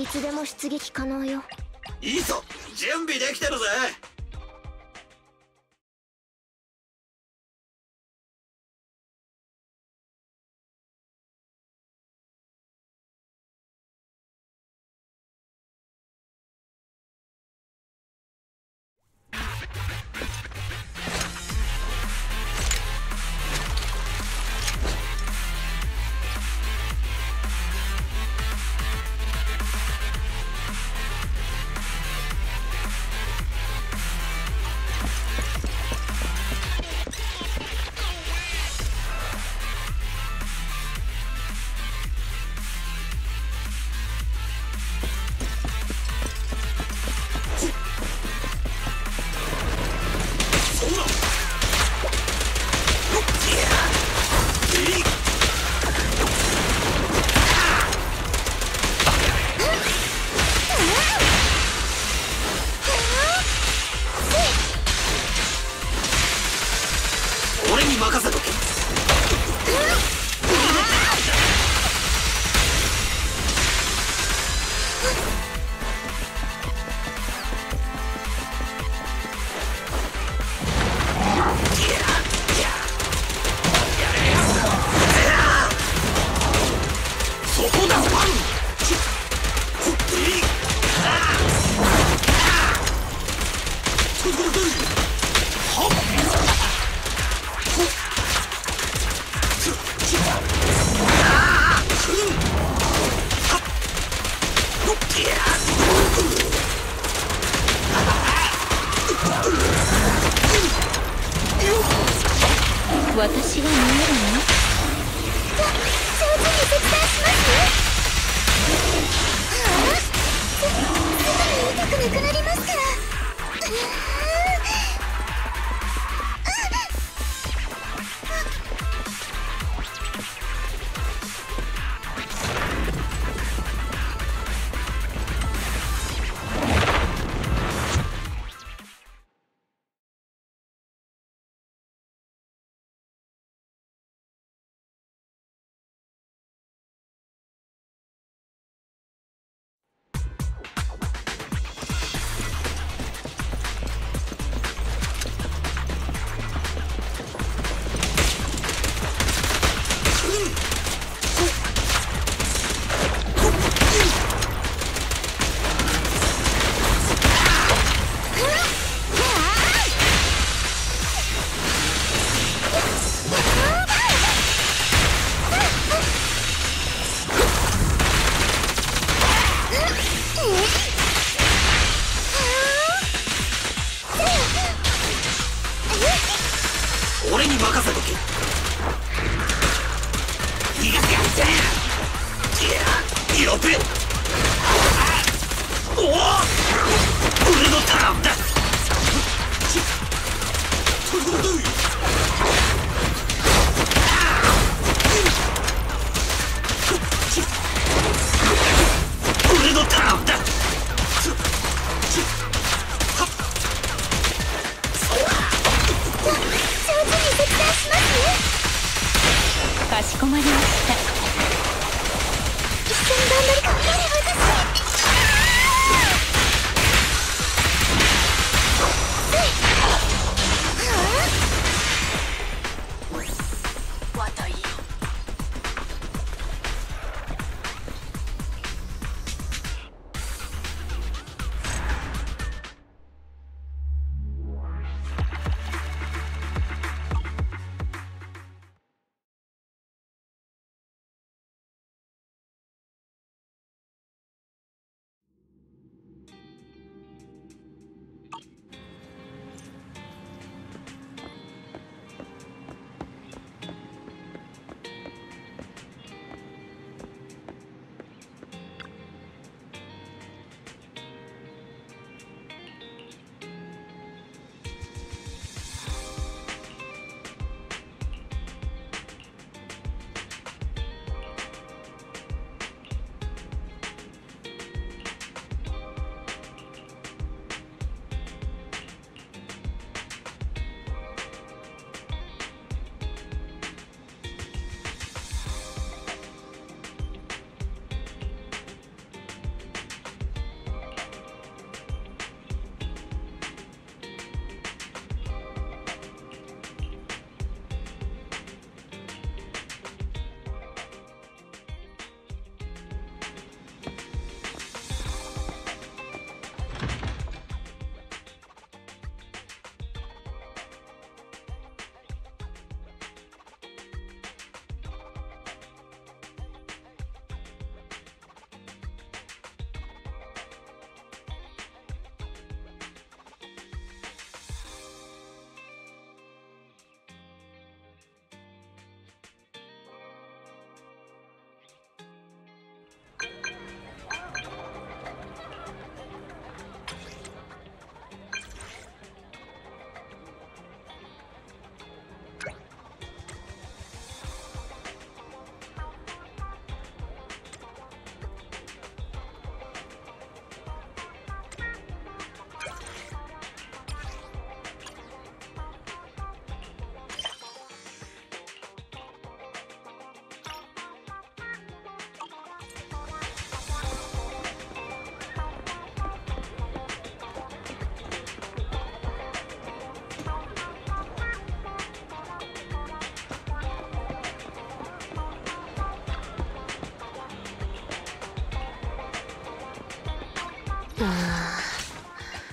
いつでも出撃可能よ。いいぞ。準備できてるぜ。私が見えるの？じゃ上手に切断しますはあすすぐに痛くなくなりますから。まりました。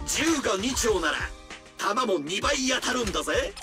銃が2丁なら弾も2倍当たるんだぜ。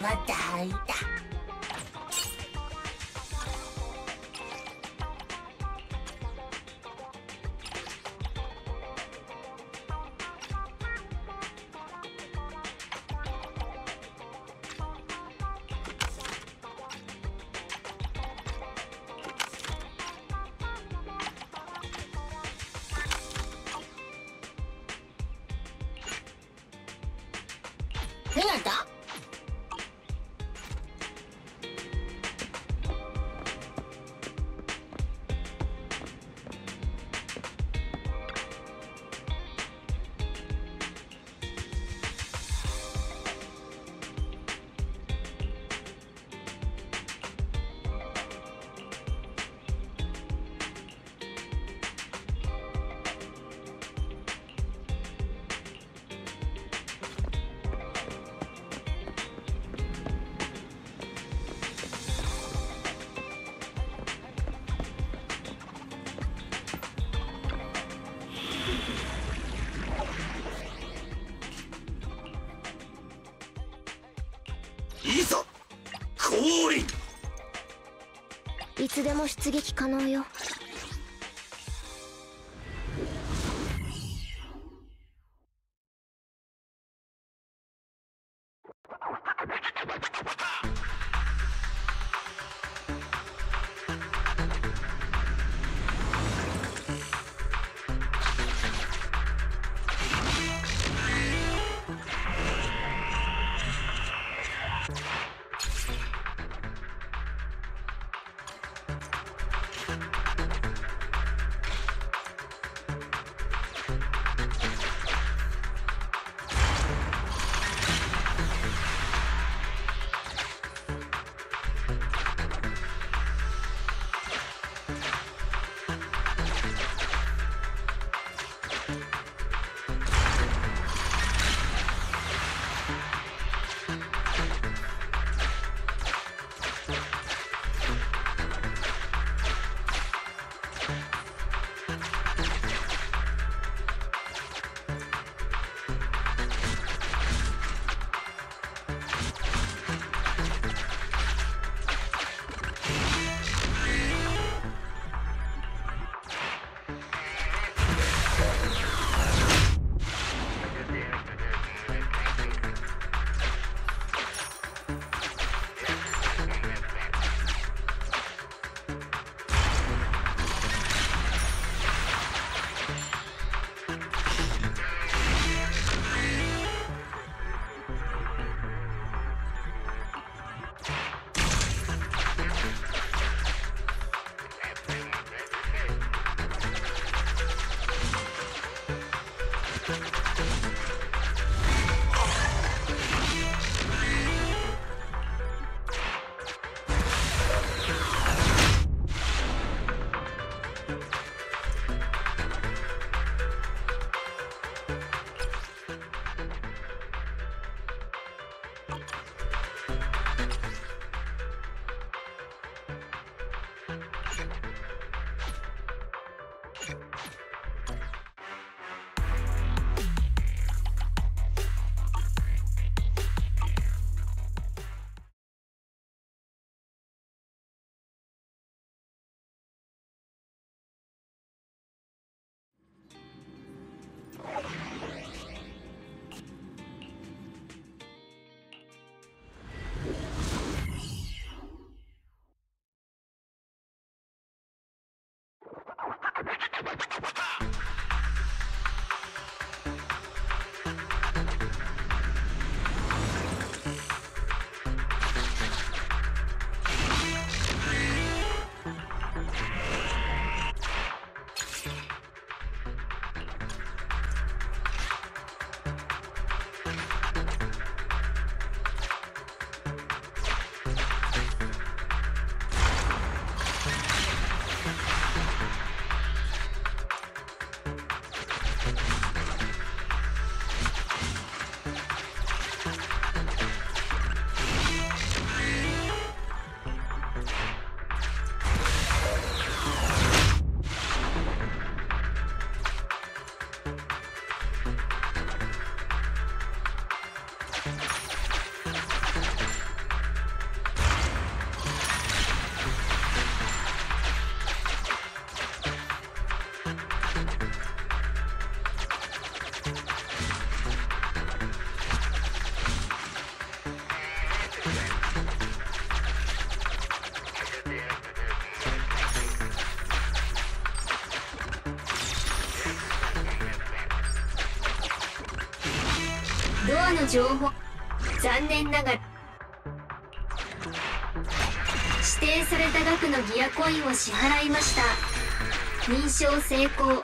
また会いたい。つでも出撃可能よ。thank you. 情報。残念ながら。指定された額のギアコインを支払いました。認証成功。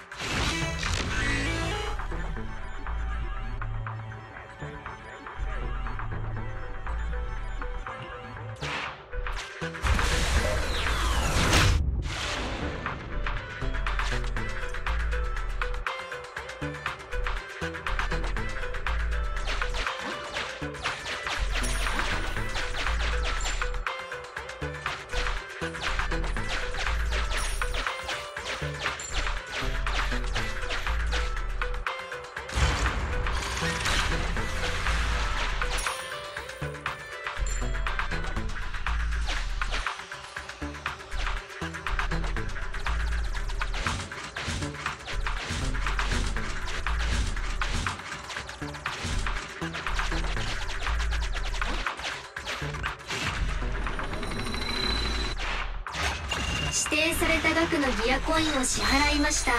定額のギアコインを支払いました。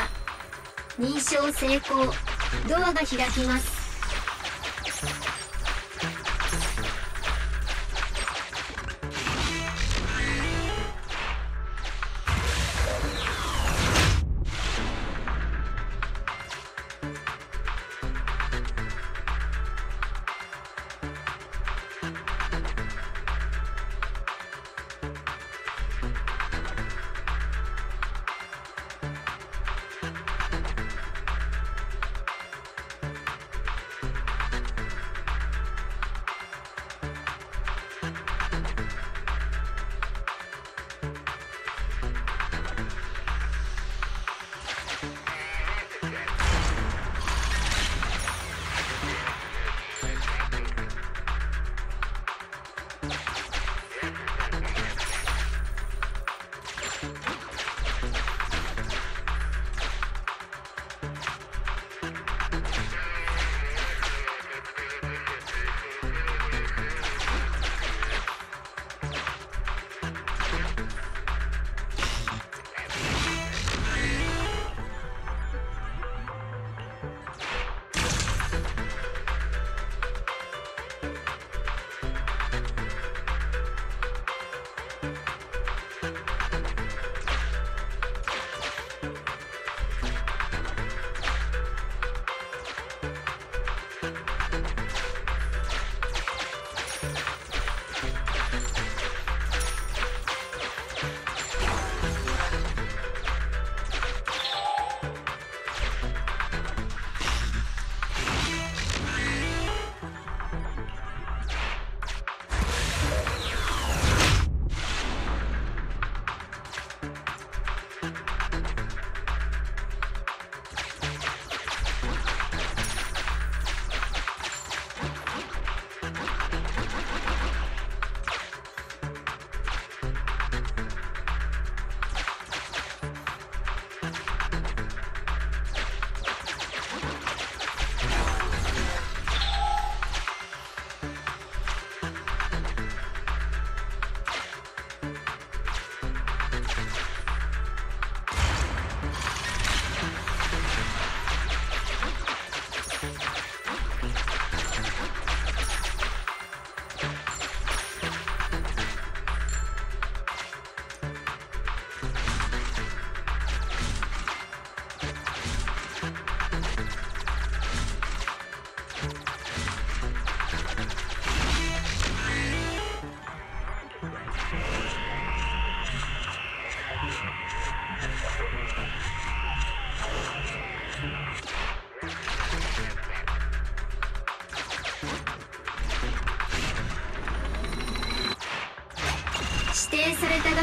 認証成功。ドアが開きます。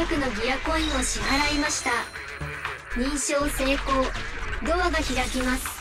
額のギアコインを支払いました。認証成功。ドアが開きます。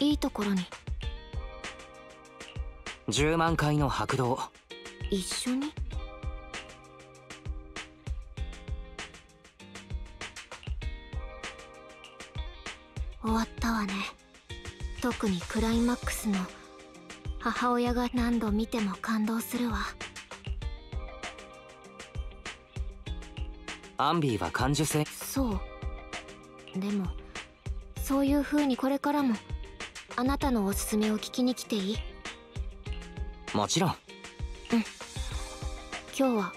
いいところに。10万回の白道。一緒に？終わったわね。特にクライマックスの母親が何度見ても感動するわ。アンビーは感受性。そう。でもそういう風にこれからもあなたのおすすめを聞きに来ていい？もちろん。今日は